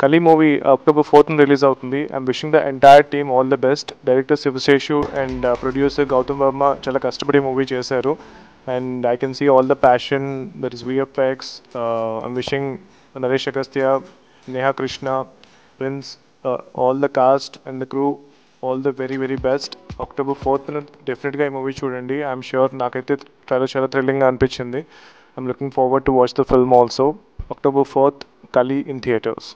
Kali movie October fourth release అవుతుంది I'm wishing the entire team all the best director Shivasheshu and producer Gautam Varma చాలా కష్టపడి movie చేశారు. And I can see all the passion that is VFX I'm wishing Naresh Agastya Neha Krishna Prince all the cast and the crew all the very very best October ఫోర్త్న డెఫినెట్గా ఈ movie చూడండి. I'm sure నాకైతే చాలా చాలా థ్రిల్లింగ్గా అనిపించింది. I'm looking forward to watch the film also October fourth Kali in theatres